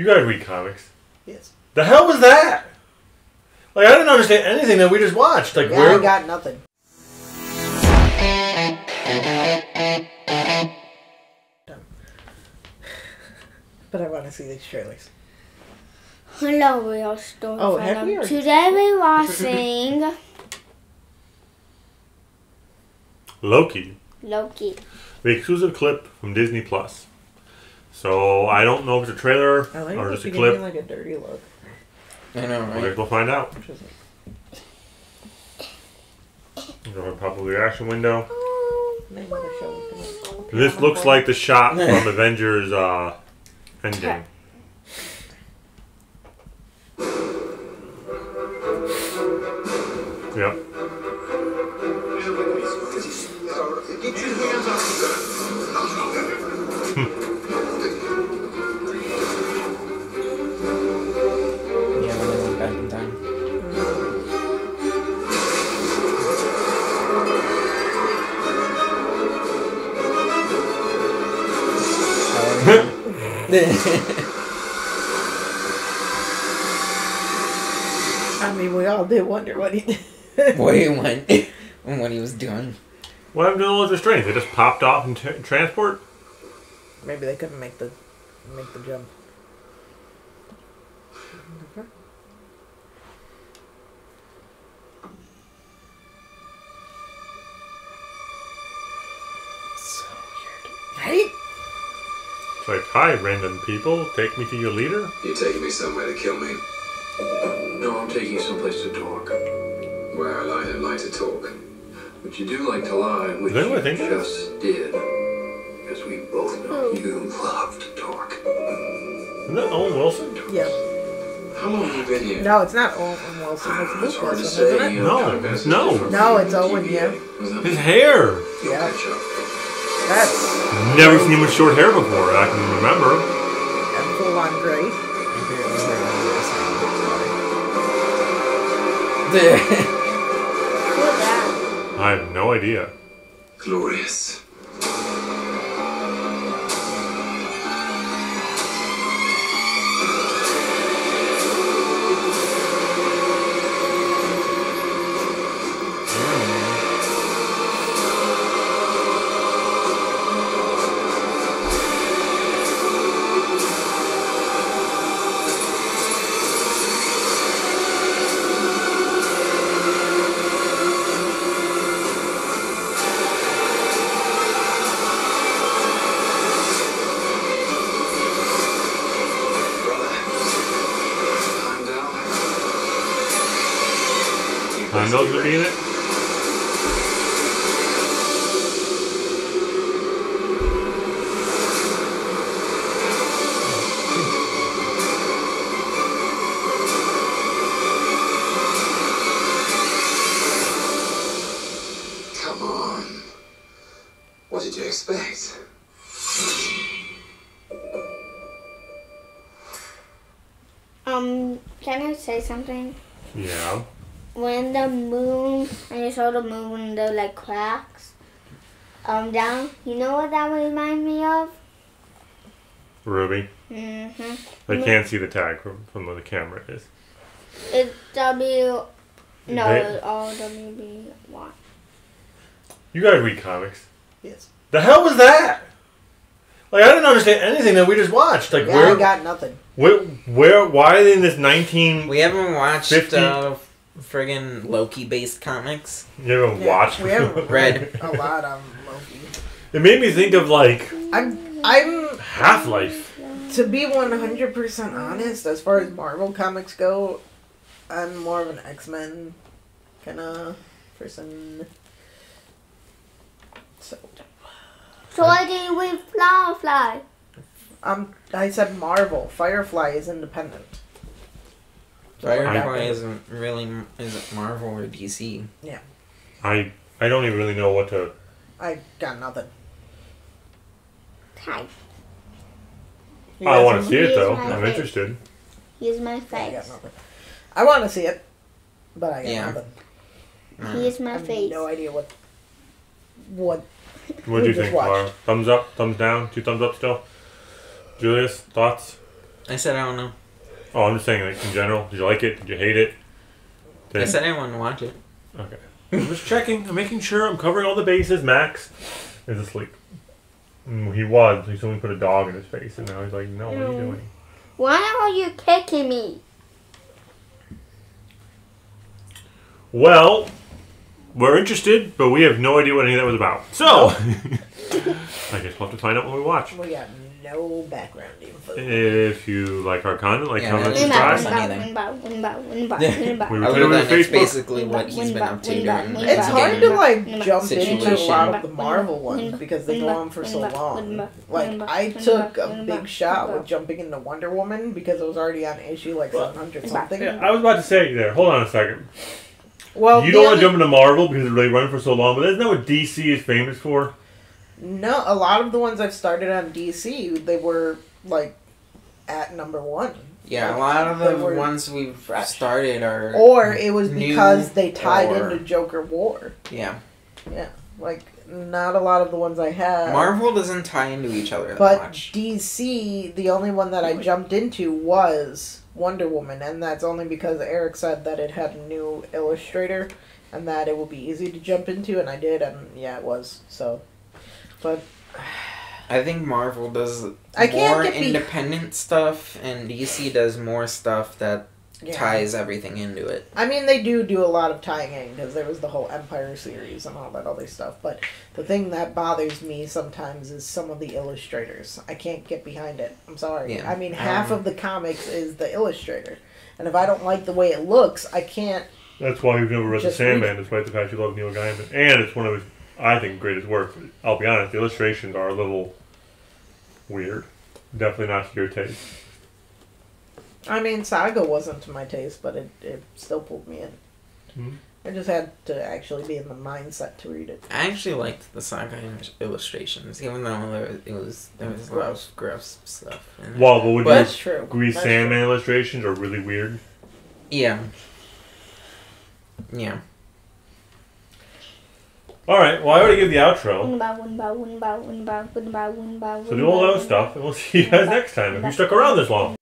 You guys read comics. Yes. The hell was that? Like I didn't understand anything that we just watched. Like Yeah, where? I got nothing. But I want to see these trailers. Hello, real story. Oh, have we Today we are watching Loki, Loki. the exclusive clip from Disney Plus. So I don't know if it's a trailer I like or just a beginning clip. like a dirty look. I know, I guess right? we'll find out. Which is Go ahead and pop up the reaction window. name of the show. This looks like the shot from Avengers uh, Endgame. Yep. I mean, we all did wonder what he did. Where he went and what he was doing. What happened to those restraints? They just popped off in t- transport? Maybe they couldn't make the make the jump. It's like, hi, random people, take me to your leader? You're taking me somewhere to kill me. No, I'm taking you someplace to talk. Well, I don't like to talk. But you do like to lie, which Does anyone you think that? just did. Because we both know oh. you love to talk. Isn't that Owen Wilson? Yeah. How long have you been here? No, it's not Owen Wilson. It's ah, It's Luke hard to Wilson, say. isn't it? No, kind of message no. No, it's Owen, TVA. yeah. His hair! Yeah. Catch up. Never seen him with short hair before, I can remember. a full on gray. Maybe it was like one of those things. Who's that? I have no idea. Glorious. You I best know be gonna be in it. Come on. What did you expect? Um, can I say something? Yeah. When the moon, and you saw the moon, when the like cracks, um, down. You know what that would remind me of? Ruby. Mm-hmm. They can't see the tag from, from where the camera is. It's W. No, They- it's all W B Y. You guys read comics. Yes. The hell was that? Like I didn't understand anything that we just watched. Like Yeah, where, I got nothing. where, where, why are they in this nineteen? we haven't watched 50. uh, friggin' Loki based comics. You haven't Yeah, watched. We haven't Read. a lot on Loki. It made me think of like I'm I'm Half Life. to be one hundred percent honest, as far as Marvel comics go, I'm more of an X Men kind of person. So So why did you read Firefly? um, I said Marvel. Firefly is independent. Firefly I- isn't really isn't Marvel or DC. Yeah. I I don't even really know what to. I got nothing. Hi. You I want to see it though. I'm face. interested. Here's my Yeah, I got face. nothing. I want to see it, but I got Yeah. nothing. Here's I my have face. no idea what what What do you think, watched. Laura? Thumbs up, thumbs down, two thumbs up still. Julius, thoughts? I said I don't know. Oh, I'm just saying, like in general. Did you like it? Did you hate it? I Did- said I want to watch it. Okay. I'm just checking. I'm making sure I'm covering all the bases. Max is asleep. Mm, he was. He only put a dog in his face, and now he's like, "No, what are you No. doing?" Why are you kicking me? Well, we're interested, but we have no idea what any of that was about. So, I guess we'll have to find out when we watch. We got no background info. If you like our content, like, Yeah, comment, man, it's subscribe. We win were back. it on than it's Facebook. basically what he's Win been up to win back, during win the It's hard to like jump into a lot of the Marvel ones because they go on for so long. Like I took a big shot with jumping into Wonder Woman because it was already on issue like 700 something. Yeah, I was about to say there. Hold on a second. Well, you don't want to jump into Marvel because they run for so long, but isn't that what DC is famous for? No, a lot of the ones I've started on DC, they were like at number one. Yeah, a lot of the ones we've fresh. started are. Or it was because they tied or- into Joker War. yeah. Yeah, like, not a lot of the ones I had. Marvel doesn't tie into each other But much. DC, the only one that I jumped into was Wonder Woman, and that's only because Eric said that it had a new illustrator and that it would be easy to jump into, and I did, and yeah, it was. So, but I think Marvel does I can't more get be- independent stuff, and DC does more stuff that yeah. ties everything into it. I mean, they do do a lot of tying in because there was the whole Empyre series and all that other stuff. But the thing that bothers me sometimes is some of the illustrators. I can't get behind it. I'm sorry. Yeah, I mean, half um, of the comics is the illustrator, and if I don't like the way it looks, I can't. That's why you've never read The Sandman, despite the fact you love Neil Gaiman. And it's one of his, I think, greatest work. I'll be honest, the illustrations are a little weird. Definitely not to your taste. I mean, Saga wasn't to my taste, but it, it still pulled me in. Mhm. I just had to actually be in the mindset to read it. I actually liked the Saga illustrations, even though there, it was there was a lot of gross stuff. In it. Well, but would But- That's true. you agree That's Sandman illustrations are really weird? yeah, yeah. Alright, well, I already give the outro. So do all that stuff, and we'll see you guys next time if you stuck around this long.